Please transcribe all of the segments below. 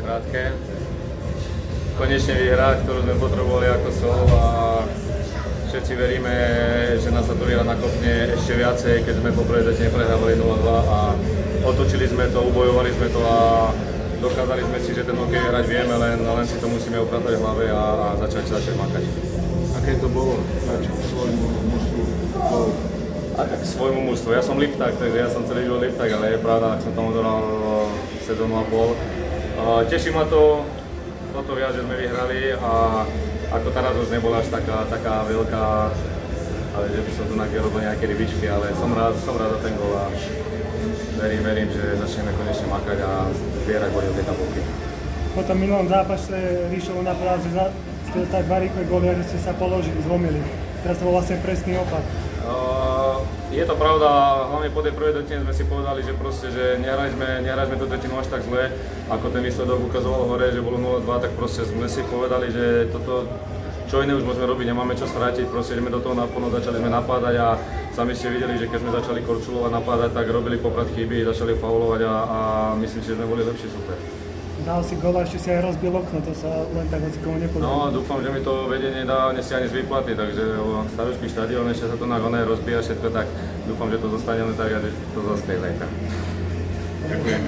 Krátke. Konečne výhra, ktorú sme potrebovali ako sol a všetci veríme, že nás sa to výhra nakopne ešte viacej, keď sme po prvej prehrávali 0-2 a otočili sme to, ubojovali sme to a dokázali sme si, že ten hokej hrať vieme, len, len si to musíme upratať v hlave a, a začať, začať makať. Aké to bolo dať svojmu mužstvu gol? A tak svojmu mužstvu. Ja som Lipták, takže ja som celý život Lipták, ale je pravda, ak som tam odoral sezónu a pol. Teší ma to, toto viac, že sme vyhrali a ako teraz už nebola až taká, taká veľká, ale že by som tu robil nejaké rybičky, ale som rád, som rád za ten gol a verím, verím, že začneme konečne makať a zbierať body od tej tabulky. Po tom minulom zápase vyšlo na práve, že ste dostali dva rýchle góly a že ste sa položili, zlomili. Teraz to bol vlastne presný opak. Uh, je to pravda, hlavne po tej prvej tretine sme si povedali, že proste, že nehrali sme, nehrali sme tú tretinu až tak zle, ako ten výsledok ukazoval hore, že bolo 0-2, tak proste sme si povedali, že toto čo iné už môžeme robiť, nemáme čo strátiť, proste ideme do toho naplno, začali sme napádať a sami ste videli, že keď sme začali korčulovať napádať, tak robili poprad chyby, začali faulovať a, a myslím si, že sme boli lepší super. Dal si gol a ešte si aj rozbil okno, to sa len tak hoci komu nepodarilo. No dúfam, že mi to vedenie dá dnes ani z výplaty, takže staročný štadión, ešte sa to na oné rozbíja všetko, tak dúfam, že to zostane len tak a že to zase zajtra. Ďakujem.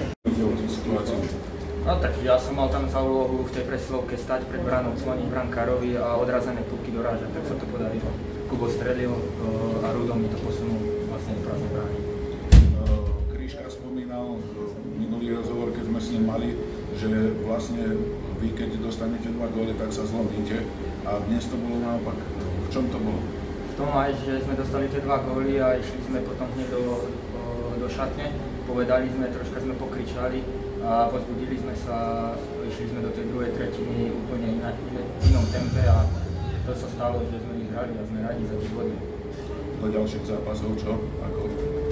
No tak ja som mal tam za úlohu v tej presilovke stať pred branou, zvoniť brankárovi a odrazené puky dorážať, tak sa to podarilo. Kubo strelil a Rudo mi to posunul vlastne do prázdnej brány. Kríška spomínal minulý rozhovor, keď sme s ním mali, že vlastne vy keď dostanete dva góly, tak sa zlomíte a dnes to bolo naopak. V čom to bolo? V tom aj, že sme dostali tie dva góly a išli sme potom hneď do, do šatne, povedali sme, troška sme pokričali, a pozbudili sme sa, išli sme do tej druhej tretiny úplne inak, inom tempe a to sa stalo, že sme vyhrali a sme radi za tie body. Do ďalších zápasov čo? Ako,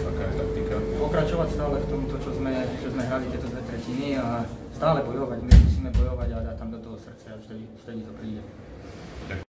aká je taktika? Pokračovať stále v tomto, čo sme, čo sme hrali tieto dve tretiny a stále bojovať. My musíme bojovať a dať tam do toho srdce a vtedy, vtedy to príde.